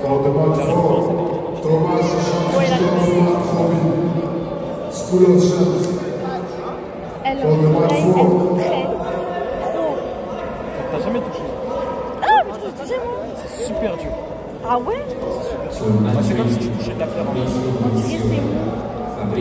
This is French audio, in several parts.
For the match four, Thomas Christophe Macrobi, School of elle, four. très trop. T'as jamais touché. Ah, mais tu touché moi C'est super dur. Ah ouais? Bah, c'est comme si tu touchais de la pierre en c'est mou.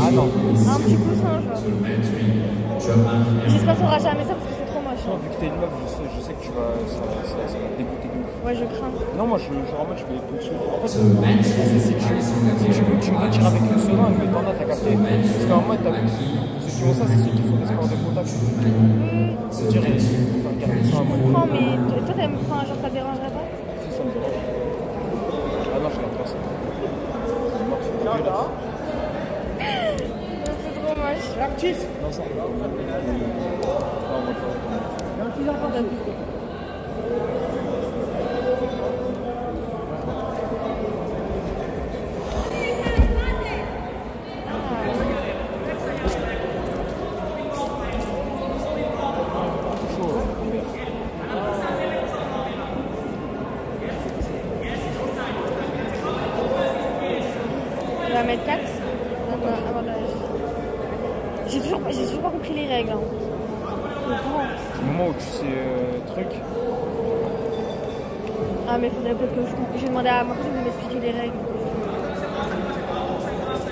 Ah non. Un petit coussin, genre. J'espère que t'auras jamais ça parce que c'est trop moche. Non, vu que t'es une meuf, je sais, je sais que tu vas. Ça, ça, ça va te dégoûter de. Ouais, je crains. Non, moi, je, genre en mode, je vais tout de suite. En fait, c'est c'est que je- veux que tu me retires avec une seringue, mais t'en as, t'as capté. Parce qu'en mode, t'as vu, ceux qui font ça, c'est ceux qui font des sports de contact. C'est direct. Enfin, garder ça en Je mode. comprends, mais toi, t'aimes. Enfin, genre, ça te dérangerait pas Si, ça me dérange. Ah non, je regarde pas ça. C'est mort, c'est dégueulasse. C'est trop moche. Non, ça. Non, moi, je vais On va mettre 4 J'ai toujours, j'ai toujours pas compris les règles. Hein. Je comprends. Au moment où tu sais euh, truc, Ah, mais faudrait peut-être que je. Je demander à ma cousine de m'expliquer les règles.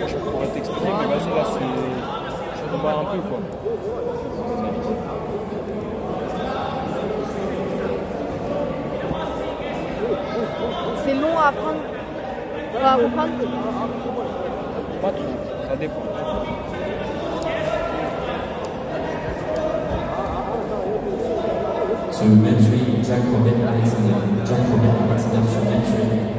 je pourrais t'expliquer, mais vas-y, là, c'est. Je te barre un peu, quoi. C'est long à apprendre. Enfin, à comprendre. Pas trop, ça dépend. Sur Mathieu, Jack Robert Alexander. Jack Robert Alexander sur Mathieu.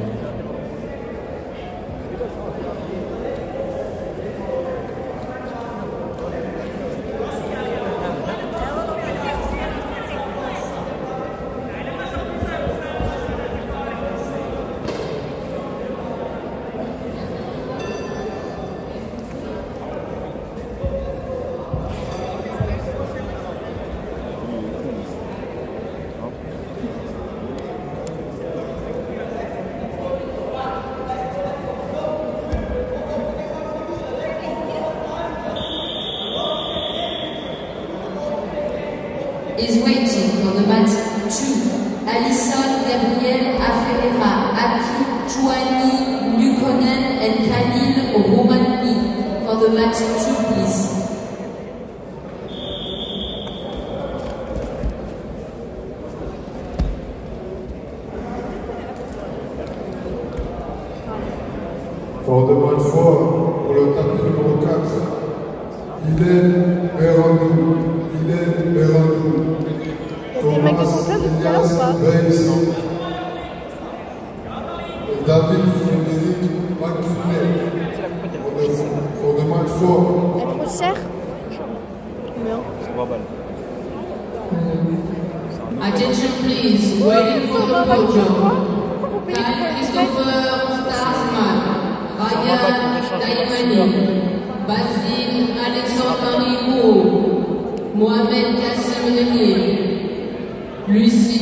For the match two, please. For the match four, pour le tapis numéro 4, Hélène Berandou. Hélène Berandou. le mec de son club depuis tout à l'heure ou pas Weiss. Et David Frédéric McKinley. For the- For the match four, Elle coûte cher Combien Ça va mal. Attention please, waiting for the podium. Kyle Christopher Starsman, Ryan Daimani, Basile Alexandre Mohamed Kassim Renier, Lucie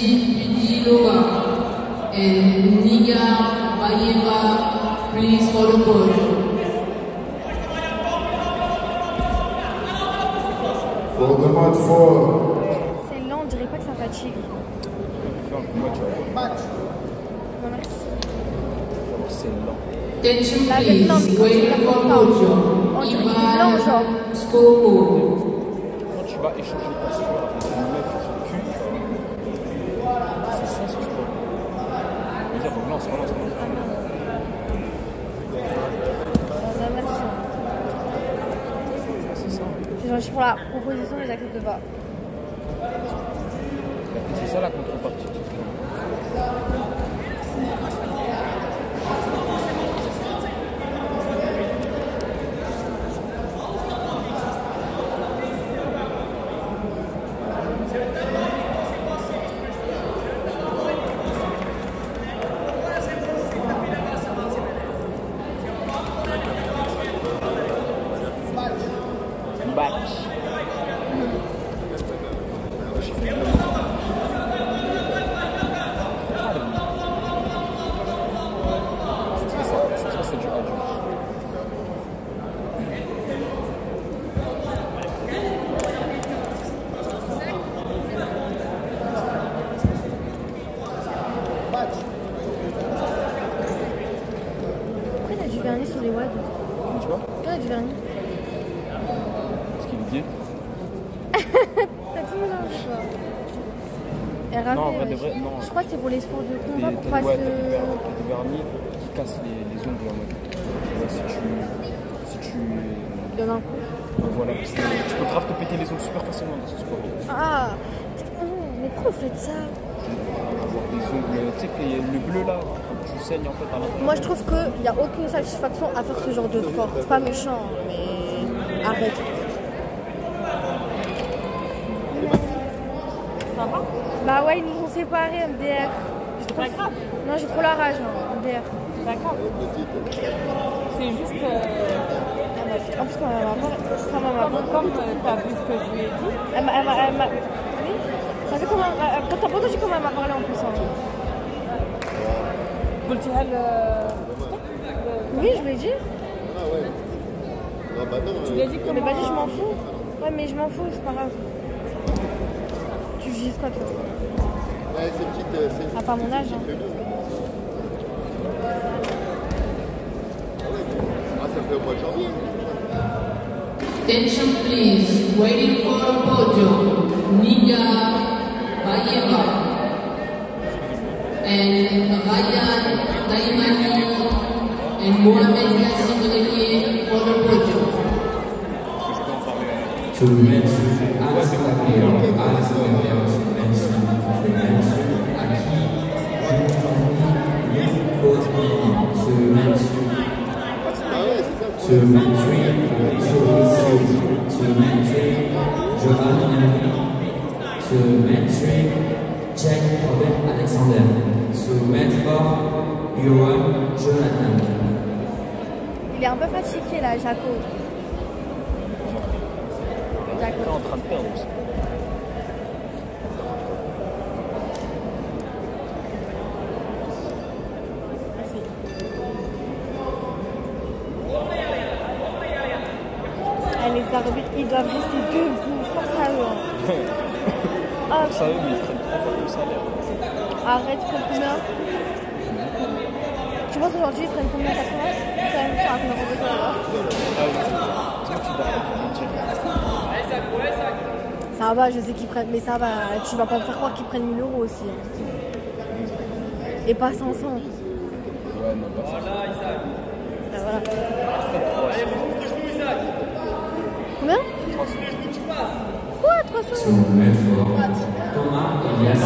C'est lent, on dirait pas que ça fatigue. Attention La please, quand for genre. Ivan Skoko. Quand tu vas échanger ta sueur avec une meuf sur le cul, c'est ça ce sport. Vas-y, relance, relance, relance. Non, merci. C'est ça. C'est genre, je suis pour la proposition, mais j'accepte pas. C'est ça la contrepartie. Batch. J'ai fait du vernis Parce qu'il est bien. T'as tout mélangé, quoi. Et ravé, Non, en vrai, de ouais. vrai, non. Je crois que c'est pour les sports de combat, pour pas ouais, se... t'as du vernis, qui casse les, les ongles en mode. Tu vois, si tu. Si tu. Donne un coup. Voilà, parce que tu peux grave te péter les ongles super facilement dans ce sport. Ah Mais pourquoi vous faites ça? Avoir des ongles, tu sais, le bleu là, tu saignes en fait à l'intérieur. Moi, je trouve qu'il n'y a aucune satisfaction à faire ce genre de sport. C'est pas méchant, mais arrête. Ça va Bah ouais, ils nous ont séparés, MDR. C'est pas grave. Non, j'ai trop la rage, hein, MDR. C'est pas grave. C'est juste. euh, En plus, quand elle m'a parlé, quand elle m'a comme euh, t'as vu ce que je lui ai dit, Elle m'a. Elle m'a. Oui Quand m'a parlé en plus hein. قلت لها ال- Oui, je lui ai dit. tu lui as dit Mais comment vas-y, je m'en fous. Ouais, mais je m'en fous, c'est pas grave. Tu juges quoi, toi À pas mon âge, hein. Attention please, waiting for a podium, Niga Bayeva and Ryan Daimani and Mohamed Yassim Renier for the podium. To mention Alex Gabriel, Alex Gabriel, to mention, to mention Aki Giovanni Nicotini, to mention, to mention Mauricio to mention Giovanni, to mention Jack Robert Alexander, to Medford Johan Jonathan. Il est un peu fatigué là, Jaco. T'es en train de perdre aussi. Les arbitres, ils doivent rester debout. Force à eux. Ça, eux, mais ils prennent trois fois le salaire. arrête, combien Tu penses aujourd'hui, ils prennent combien 80 C'est la même chose à combien on veut, là. Ah oui, sinon tu dois pas mentir. Ça va, je sais qu'ils prennent, mais ça va, tu vas pas me faire croire qu'ils prennent 1000 euros aussi. hein. Et pas 500. Ouais, non, pas ça. Ah, voilà. Combien? Quoi 300 To Medford, Thomas Elias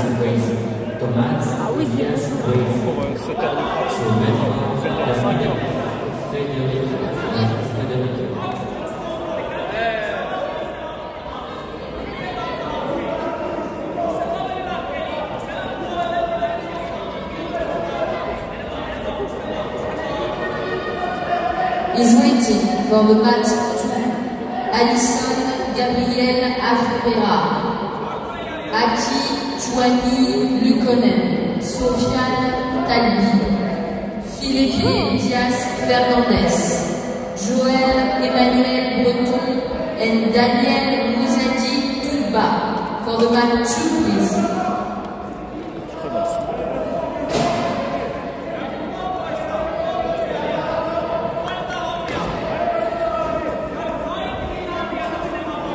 Thomas oui, c'est Elias bon. Weiss. Pour 7 heures de pratique. To Medford, 7 heures 5 heures. Frédéric, Frédéric. is waiting for the mat two. Alison Gabriel Afrera, Aki Chouani Lukonen, Sofiane Talbi, Philippe Diaz Fernandez, Joël Emmanuel Breton, and Daniel Mouzadi Toulba. For the mat two, please.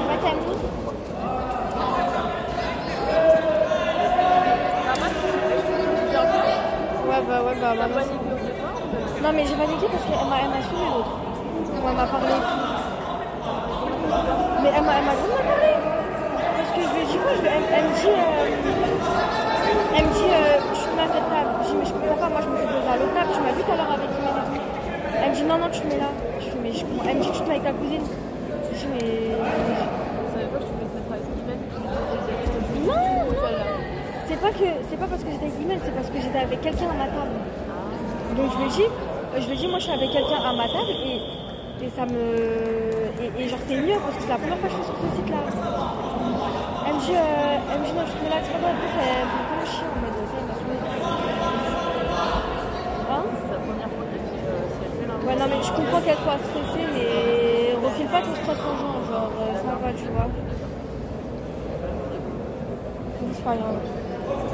Ouais, t'as mis Ouais, bah ouais, bah maintenant. Non, mais j'ai pas niqué parce qu'elle m'a elle m'a suivi l'autre. Elle m'a parlé et tout. Mais elle m'a elle m'a vraiment parlé. Parce que je lui ai dit quoi je elle, elle me dit. euh, elle me dit, euh, je te mets à cette table. Je dis, mais je comprends pas, moi je me suis posée à l'autre table. Tu m'as vu tout à l'heure avec Imen et tout. Elle me dit, non, non, tu te mets là. Je fais, mais je comprends. Elle me dit, tu te mets avec ta cousine. Je dis, mais. Non, non. C'est pas que c'est pas parce que j'étais avec Imen, c'est parce que j'étais avec quelqu'un à ma table. Donc je lui dis, je lui dis moi je suis avec quelqu'un à ma table et, et ça me et, et genre c'est mieux parce que c'est la première fois que je suis sur ce site là. Elle me dit, euh, elle me dit non je te mets là, c'est pas elle me un chien en mode ça elle m'a saoulée. Hein Ouais non mais je comprends qu'elle soit stressée mais refile pas ton stress aux gens, genre euh, ça va tu vois. C'est pas grave.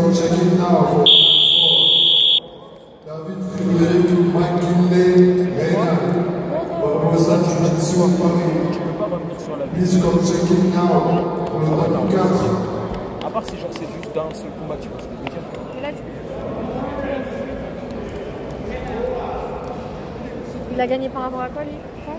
please come check it now David Frédéric McKinley Reina, Barbosa Jiu-Jitsu à Paris. Tu peux pas revenir sur la vie. Please come check it now pour le top 4. À part si genre c'est juste d'un seul combat, tu vois ce que je veux dire. Mais là, tu- Il a gagné par rapport à quoi, lui Quoi